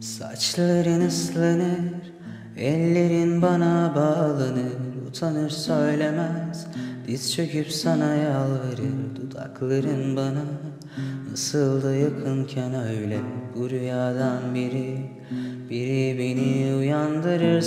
Saçların ıslanır, ellerin bana bağlanır Utanır söylemez, diz çöküp sana yalvarır Dudakların bana. Nasıl da yakınken öyle Bu rüyadan biri, biri beni uyandırır